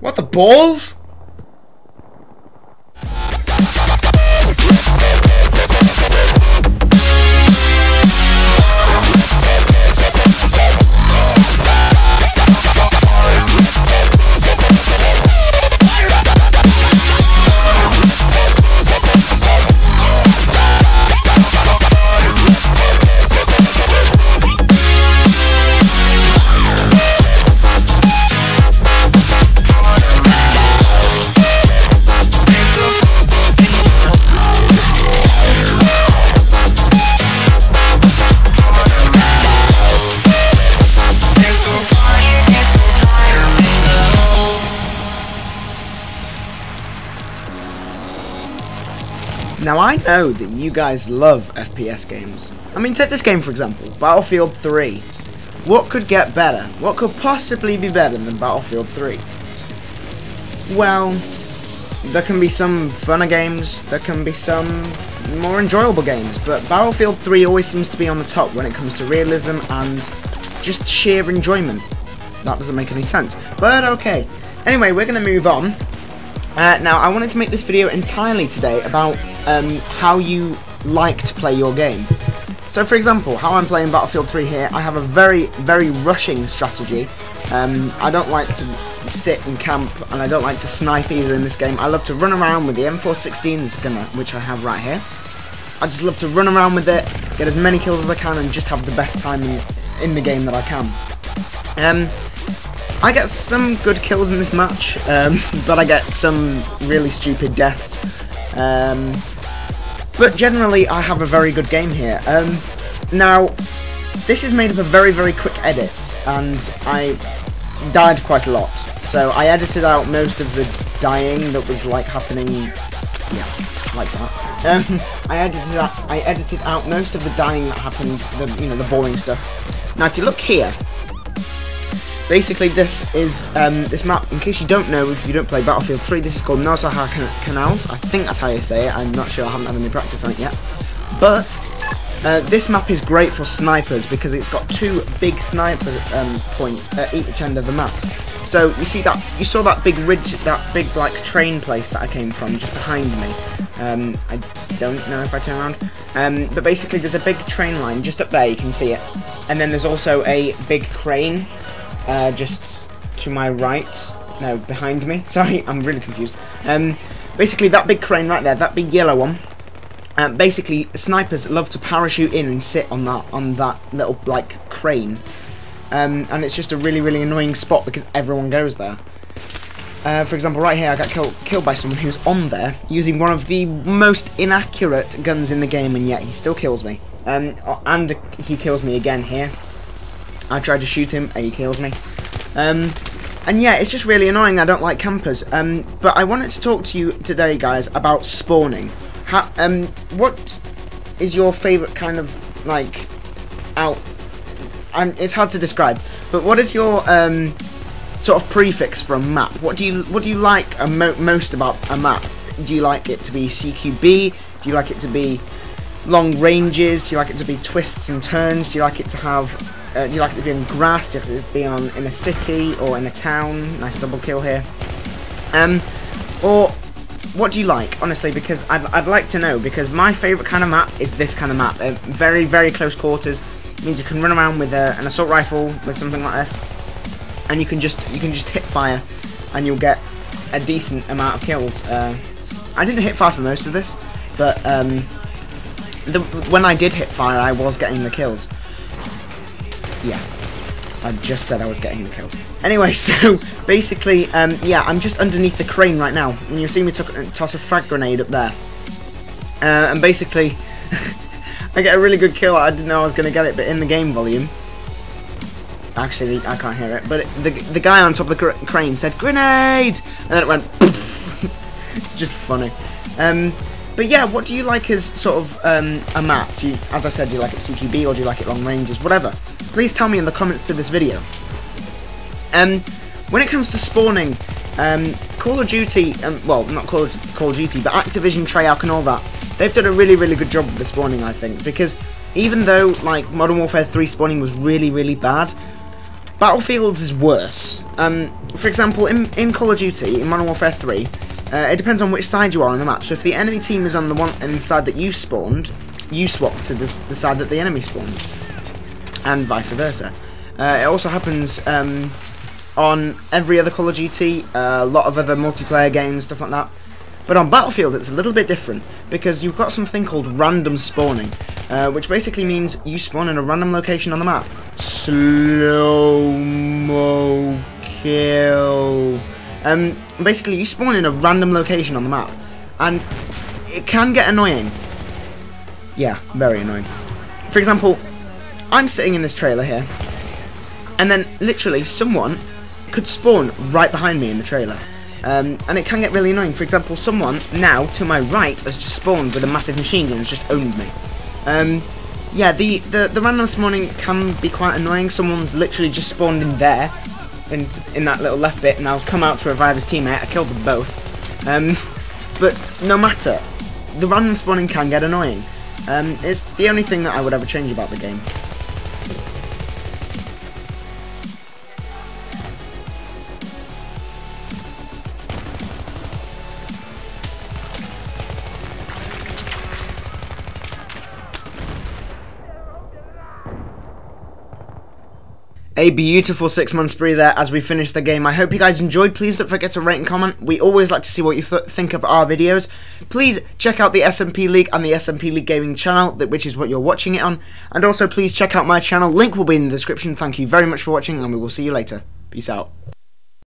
What the balls? Now I know that you guys love FPS games. I mean, take this game for example, Battlefield 3. What could get better? What could possibly be better than Battlefield 3? Well, there can be some funner games, there can be some more enjoyable games, but Battlefield 3 always seems to be on the top when it comes to realism and just sheer enjoyment. That doesn't make any sense, but okay. Anyway, we're going to move on. Uh, now, I wanted to make this video entirely today about um, how you like to play your game. So, for example, how I'm playing Battlefield 3 here, I have a very, very rushing strategy. Um, I don't like to sit and camp, and I don't like to snipe either in this game. I love to run around with the M416, which I have right here. I just love to run around with it, get as many kills as I can, and just have the best time in, in the game that I can. Um, I get some good kills in this match, um, but I get some really stupid deaths. Um, but generally, I have a very good game here. Um, now, this is made up of very, very quick edits, and I died quite a lot. So I edited out most of the dying that was like happening, yeah, like that. Um, I edited out, I edited out most of the dying that happened, the you know the boring stuff. Now, if you look here, Basically, this is um, this map. In case you don't know, if you don't play Battlefield 3, this is called No Can Canals. I think that's how you say it. I'm not sure. I haven't had any practice on it yet. But uh, this map is great for snipers because it's got two big sniper um, points at each end of the map. So you see that you saw that big ridge, that big like train place that I came from just behind me. Um, I don't know if I turn around. Um, but basically, there's a big train line just up there. You can see it, and then there's also a big crane uh, just to my right. No, behind me. Sorry, I'm really confused. Um, basically, that big crane right there, that big yellow one. Um, basically, snipers love to parachute in and sit on that on that little like crane, um, and it's just a really really annoying spot because everyone goes there. Uh, for example, right here, I got kill killed by someone who's on there using one of the most inaccurate guns in the game, and yet he still kills me. Um, and he kills me again here. I tried to shoot him and he kills me. Um, and yeah, it's just really annoying. I don't like campers. Um, but I wanted to talk to you today, guys, about spawning. How, um, what is your favourite kind of like out? I'm, it's hard to describe. But what is your um, sort of prefix for a map? What do you what do you like mo most about a map? Do you like it to be CQB? Do you like it to be long ranges? Do you like it to be twists and turns? Do you like it to have uh, do you like it to be in grass? Do you like it to be on in a city or in a town? Nice double kill here. Um, or what do you like, honestly? Because I'd, I'd like to know. Because my favourite kind of map is this kind of map. Very, very close quarters. It means you can run around with uh, an assault rifle with something like this, and you can just you can just hit fire, and you'll get a decent amount of kills. Uh, I didn't hit fire for most of this, but um, the, when I did hit fire, I was getting the kills. Yeah. I just said I was getting the kills. Anyway, so basically, um, yeah, I'm just underneath the crane right now, and you see me toss a frag grenade up there. Uh, and basically, I get a really good kill. I didn't know I was going to get it, but in the game volume, actually, I can't hear it, but it, the, the guy on top of the crane said, grenade! And then it went, just funny. Um, but yeah, what do you like as sort of um, a map? Do you, as I said, do you like it CQB or do you like it long ranges? Whatever. Please tell me in the comments to this video. Um, when it comes to spawning, um, Call of Duty, um, well, not Call of, Call of Duty, but Activision, Treyarch, and all that, they've done a really, really good job with the spawning, I think, because even though like Modern Warfare 3 spawning was really, really bad, Battlefields is worse. Um, for example, in, in Call of Duty, in Modern Warfare 3, uh, it depends on which side you are on the map. So if the enemy team is on the one on the side that you spawned, you swap to the, the side that the enemy spawned, and vice versa. Uh, it also happens um, on every other Call of Duty, uh, a lot of other multiplayer games, stuff like that. But on Battlefield, it's a little bit different because you've got something called random spawning, uh, which basically means you spawn in a random location on the map. Slow mo kill. Um, basically, you spawn in a random location on the map, and it can get annoying. Yeah, very annoying. For example, I'm sitting in this trailer here, and then literally someone could spawn right behind me in the trailer. Um, and it can get really annoying. For example, someone now to my right has just spawned with a massive machine gun and just owned me. Um, yeah, the, the, the random spawning can be quite annoying. Someone's literally just spawned in there, in, in that little left bit, and I'll come out to revive his teammate. I killed them both. Um, but no matter, the random spawning can get annoying. Um, it's the only thing that I would ever change about the game. A beautiful six month spree there as we finish the game. I hope you guys enjoyed. Please don't forget to rate and comment. We always like to see what you th think of our videos. Please check out the SMP League and the SMP League Gaming channel, which is what you're watching it on. And also please check out my channel. Link will be in the description. Thank you very much for watching and we will see you later. Peace out.